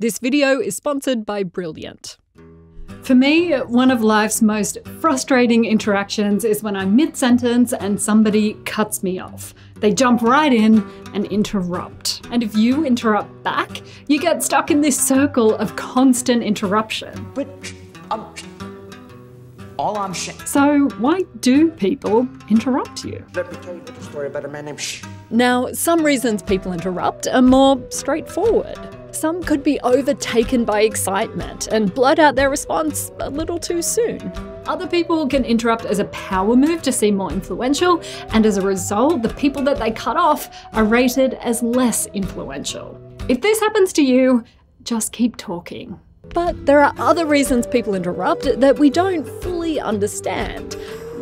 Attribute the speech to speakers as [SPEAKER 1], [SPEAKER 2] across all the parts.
[SPEAKER 1] This video is sponsored by Brilliant.
[SPEAKER 2] For me, one of life's most frustrating interactions is when I'm mid sentence and somebody cuts me off. They jump right in and interrupt. And if you interrupt back, you get stuck in this circle of constant interruption.
[SPEAKER 3] But, um, all I'm saying.
[SPEAKER 2] So, why do people interrupt you?
[SPEAKER 3] Let me tell you a little story about a man named Shh.
[SPEAKER 1] Now, some reasons people interrupt are more straightforward. Some could be overtaken by excitement and blurt out their response a little too soon.
[SPEAKER 2] Other people can interrupt as a power move to seem more influential, and as a result, the people that they cut off are rated as less influential. If this happens to you, just keep talking.
[SPEAKER 1] But there are other reasons people interrupt that we don't fully understand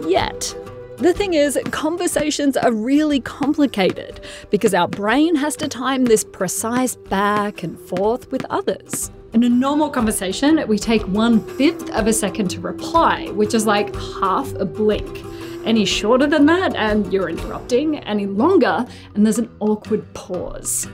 [SPEAKER 1] yet. The thing is, conversations are really complicated because our brain has to time this precise back and forth with others.
[SPEAKER 2] In a normal conversation, we take one fifth of a second to reply, which is like half a blink. Any shorter than that, and you're interrupting, any longer, and there's an awkward pause.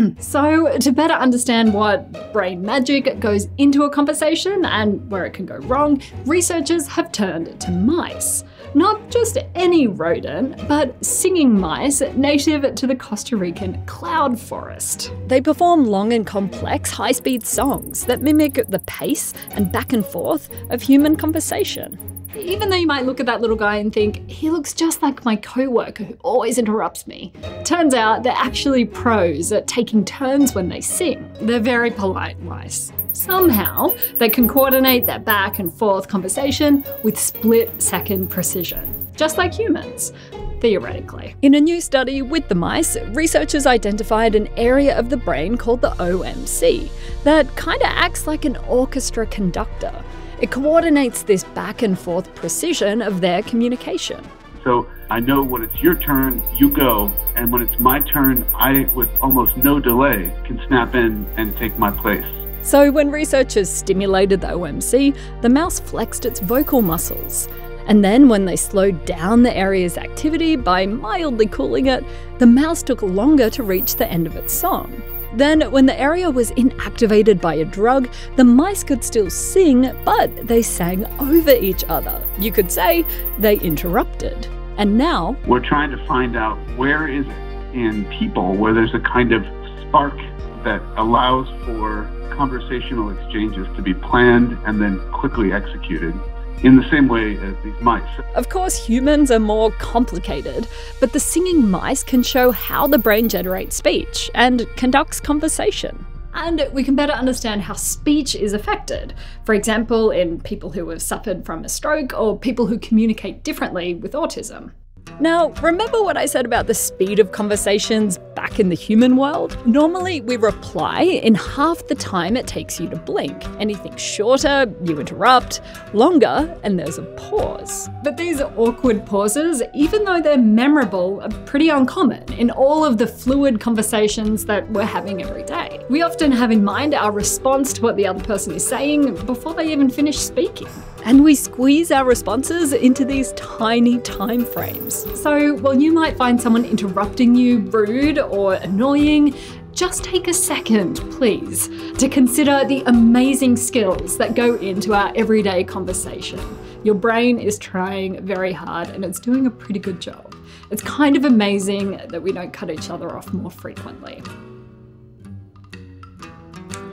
[SPEAKER 2] so, to better understand what brain magic goes into a conversation and where it can go wrong, researchers have turned to mice. Not just any rodent, but singing mice native to the Costa Rican cloud forest.
[SPEAKER 1] They perform long and complex high speed songs that mimic the pace and back and forth of human conversation.
[SPEAKER 2] Even though you might look at that little guy and think, he looks just like my coworker who always interrupts me. Turns out they're actually pros at taking turns when they sing. They're very polite mice. Somehow, they can coordinate their back and forth conversation with split second precision, just like humans. Theoretically.
[SPEAKER 1] In a new study with the mice, researchers identified an area of the brain called the OMC that kinda acts like an orchestra conductor. It coordinates this back and forth precision of their communication.
[SPEAKER 4] So I know when it's your turn, you go, and when it's my turn, I, with almost no delay, can snap in and take my place.
[SPEAKER 1] So when researchers stimulated the OMC, the mouse flexed its vocal muscles. And then, when they slowed down the area's activity by mildly cooling it, the mouse took longer to reach the end of its song. Then, when the area was inactivated by a drug, the mice could still sing, but they sang over each other. You could say they interrupted. And now,
[SPEAKER 4] we're trying to find out where is it in people where there's a kind of spark that allows for conversational exchanges to be planned and then quickly executed in the same way as these mice.
[SPEAKER 1] Of course, humans are more complicated, but the singing mice can show how the brain generates speech and conducts conversation.
[SPEAKER 2] And we can better understand how speech is affected. For example, in people who have suffered from a stroke or people who communicate differently with autism.
[SPEAKER 1] Now, remember what I said about the speed of conversations back in the human world? Normally, we reply in half the time it takes you to blink. Anything shorter, you interrupt, longer, and there's a pause.
[SPEAKER 2] But these awkward pauses, even though they're memorable, are pretty uncommon in all of the fluid conversations that we're having every day. We often have in mind our response to what the other person is saying before they even finish speaking.
[SPEAKER 1] And we squeeze our responses into these tiny time frames.
[SPEAKER 2] So while you might find someone interrupting you rude or annoying, just take a second, please, to consider the amazing skills that go into our everyday conversation. Your brain is trying very hard and it's doing a pretty good job. It's kind of amazing that we don't cut each other off more frequently.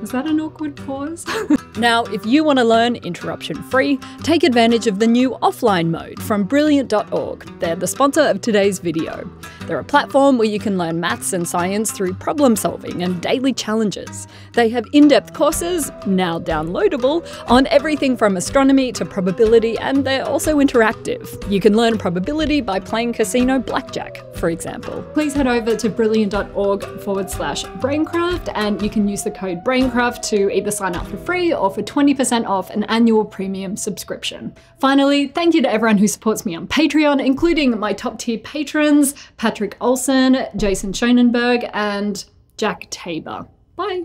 [SPEAKER 2] Was that an awkward pause?
[SPEAKER 1] now, if you want to learn interruption free, take advantage of the new offline mode from brilliant.org. They're the sponsor of today's video. They're a platform where you can learn maths and science through problem solving and daily challenges. They have in depth courses, now downloadable, on everything from astronomy to probability, and they're also interactive. You can learn probability by playing casino blackjack, for example.
[SPEAKER 2] Please head over to brilliant.org forward slash braincraft and you can use the code BRAINCRAFT to either sign up for free or for 20% off an annual premium subscription. Finally, thank you to everyone who supports me on Patreon, including my top tier patrons, Patrick Olson, Jason Schonenberg, and Jack Tabor. Bye.